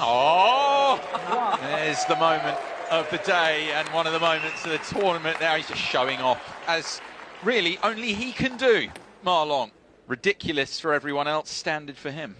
Oh, there's the moment of the day and one of the moments of the tournament. Now he's just showing off, as really only he can do. Ma Long, ridiculous for everyone else, standard for him.